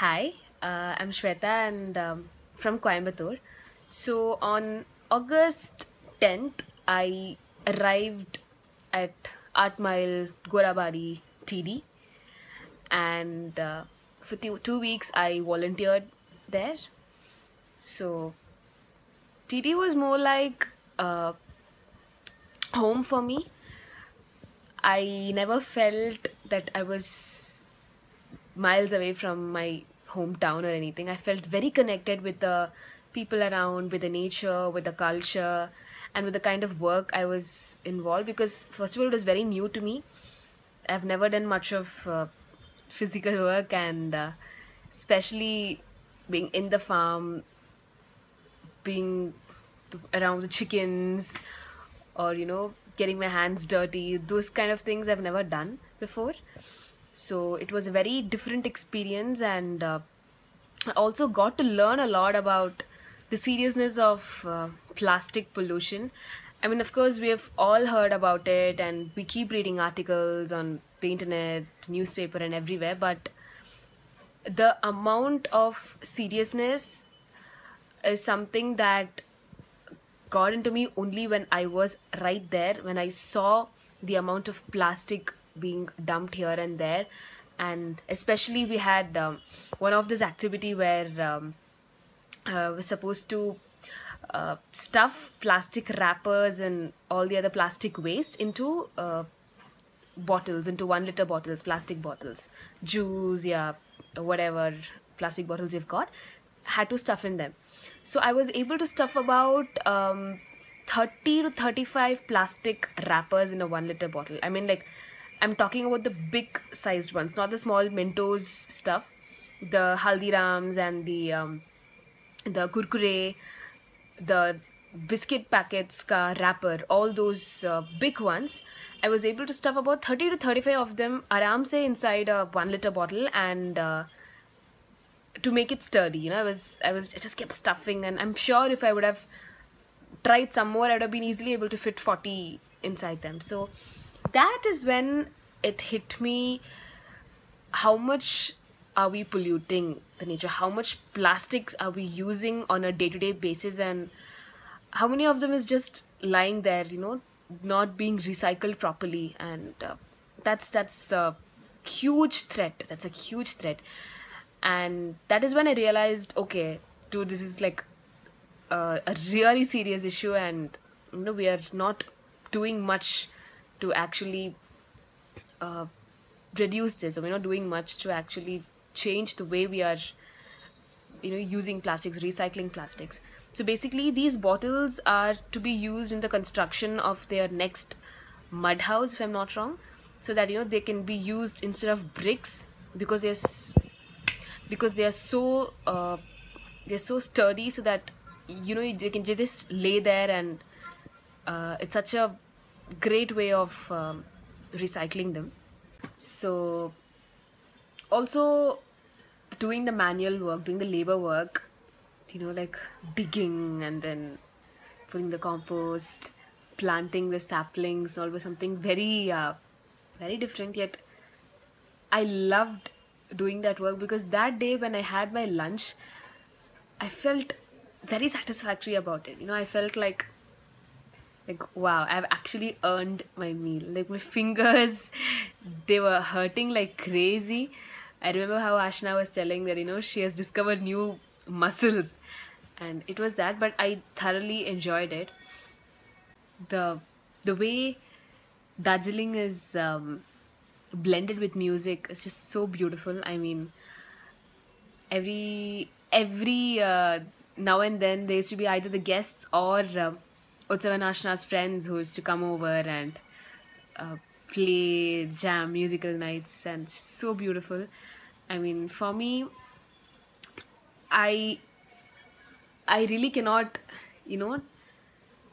Hi, uh, I'm Swetha and um, from Coimbatore. So on August 10th, I arrived at Art Mile Gorabari Tieedi and uh, for two, two weeks I volunteered there. So Tieedi was more like uh, home for me. I never felt that I was miles away from my hometown or anything. I felt very connected with the people around, with the nature, with the culture, and with the kind of work I was involved because, first of all, it was very new to me. I've never done much of uh, physical work, and uh, especially being in the farm, being around the chickens, or you know, getting my hands dirty, those kind of things I've never done before so it was a very different experience and uh, i also got to learn a lot about the seriousness of uh, plastic pollution. I mean of course we have all heard about it and we keep reading articles on the internet newspaper and everywhere but the amount of seriousness is something that got into me only when i was right there when i saw the amount of plastic being dumped here and there. And especially we had um, one of this activity where um, uh, we're supposed to uh, stuff plastic wrappers and all the other plastic waste into uh, bottles into one liter bottles plastic bottles. Juice yeah whatever plastic bottles you've got had to stuff in them. So i was able to stuff about um, 30 to 35 plastic wrappers in a one liter bottle. I mean like I'm talking about the big sized ones, not the small Mentos stuff, the Haldirams and the um, the Kurkure, the biscuit packets ka wrapper, all those uh, big ones. I was able to stuff about 30 to 35 of them aram se inside a one liter bottle and uh, to make it sturdy. You know, I was I was I just kept stuffing, and I'm sure if I would have tried some more, I would have been easily able to fit 40 inside them. So that is when it hit me how much are we polluting the nature how much plastics are we using on a day-to-day basis? And how many of them is just lying there you know not being recycled properly? And uh, that's that's a huge threat. That's a huge threat. And that is when i realized okay dude this is like uh, a really serious issue. And you know we are not doing much to actually uh, reduce this or we're not doing much to actually change the way we are you know using plastics recycling plastics. So basically these bottles are to be used in the construction of their next mud house if i'm not wrong so that you know they can be used instead of bricks because they're because they are so uh, they're so sturdy so that you know they can just lay there and uh, it's such a great way of um, recycling them. So also doing the manual work doing the labor work you know like digging and then putting the compost planting the saplings always something very uh, very different. Yet i loved doing that work because that day when i had my lunch i felt very satisfactory about it. You know i felt like like wow i've actually earned my meal. Like my fingers they were hurting like crazy. I remember how ashna was telling that you know she has discovered new muscles. And it was that but i thoroughly enjoyed it. The the way Darjeeling is um, blended with music is just so beautiful. I mean, every every uh, now and then there used to be either the guests or uh, Ashna's friends who used to come over and uh, play jam musical nights and so beautiful. I mean, for me, I I really cannot, you know,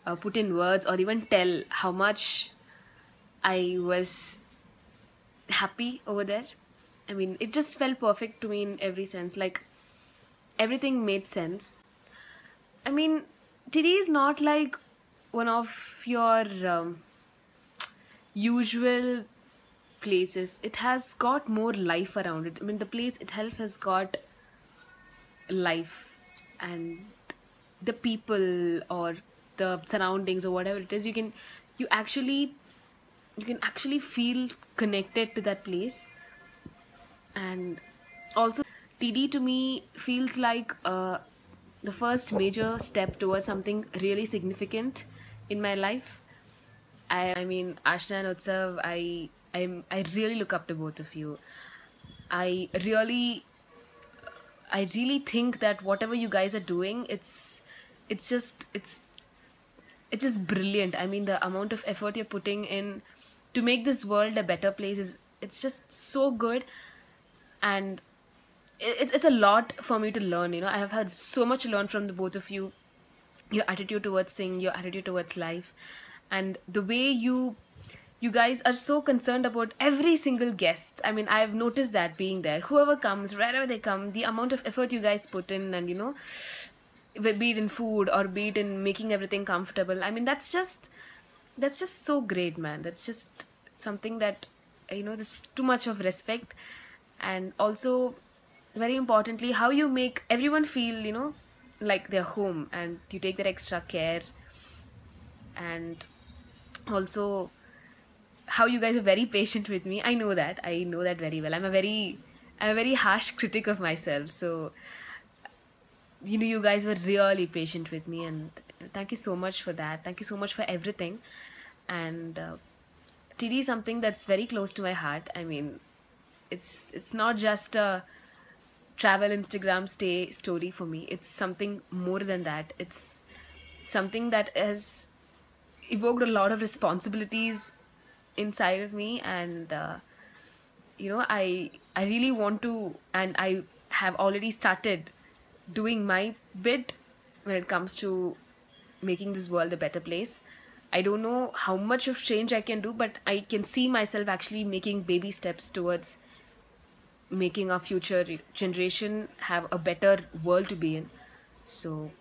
uh, put in words or even tell how much I was happy over there. I mean, it just felt perfect to me in every sense. Like, everything made sense. I mean, today is not like one of your um, usual places. It has got more life around it. I mean, the place itself has got life and the people or the surroundings or whatever it is you can you actually you can actually feel connected to that place and also Tieedi to me feels like uh, the first major step towards something really significant in my life i, I mean ashna and utsav i I'm, i really look up to both of you. I really i really think that whatever you guys are doing it's it's just it's it's just brilliant. I mean the amount of effort you're putting in to make this world a better place is it's just so good. And it, it's a lot for me to learn you know. I have had so much to learn from the both of you your attitude towards things your attitude towards life and the way you you guys are so concerned about every single guest. I mean i've noticed that being there. Whoever comes wherever they come the amount of effort you guys put in and you know be it in food or be it in making everything comfortable. I mean that's just that's just so great man. That's just something that you know there's too much of respect. And also very importantly how you make everyone feel you know like they're home and you take that extra care. And also how you guys are very patient with me i know that i know that very well. I'm a very i'm a very harsh critic of myself so you know you guys were really patient with me and thank you so much for that. Thank you so much for everything. And uh, Tieedi is something that's very close to my heart. I mean it's it's not just a travel instagram stay story for me it's something more than that it's something that has evoked a lot of responsibilities inside of me and uh, you know i i really want to and i have already started doing my bit when it comes to making this world a better place. I don't know how much of change I can do, but I can see myself actually making baby steps towards making our future generation have a better world to be in. So,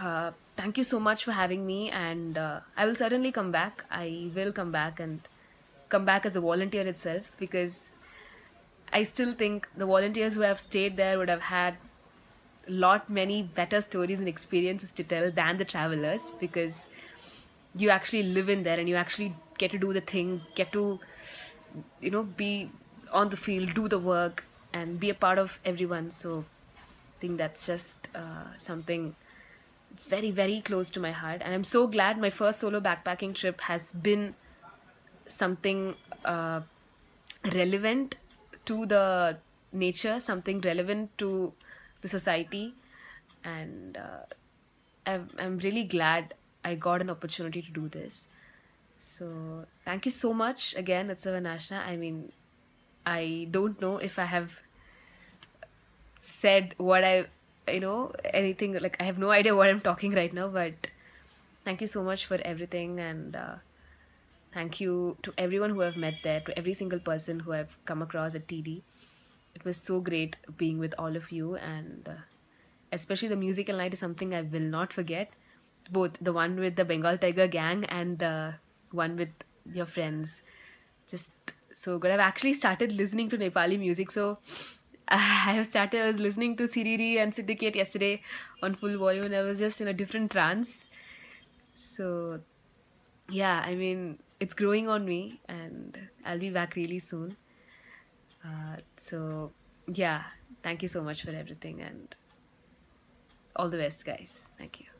uh, thank you so much for having me, and uh, I will certainly come back. I will come back and come back as a volunteer itself because I still think the volunteers who have stayed there would have had lot many better stories and experiences to tell than the travelers because you actually live in there and you actually get to do the thing get to you know be on the field do the work and be a part of everyone so i think that's just uh, something it's very very close to my heart and i'm so glad my first solo backpacking trip has been something uh, relevant to the nature something relevant to the society and uh, I'm, I'm really glad I got an opportunity to do this. So thank you so much again, Utsav Ashna. I mean, I don't know if I have said what I, you know, anything like I have no idea what I'm talking right now, but thank you so much for everything and uh, thank you to everyone who I've met there, to every single person who I've come across at Tieedi it was so great being with all of you and uh, especially the musical night is something I will not forget. Both the one with the Bengal Tiger gang and the one with your friends. Just so good. I've actually started listening to Nepali music. So I have started, I was listening to Siriri and Syndicate yesterday on full volume and I was just in a different trance. So yeah, I mean, it's growing on me and I'll be back really soon. Uh, so, yeah, thank you so much for everything and all the best, guys. Thank you.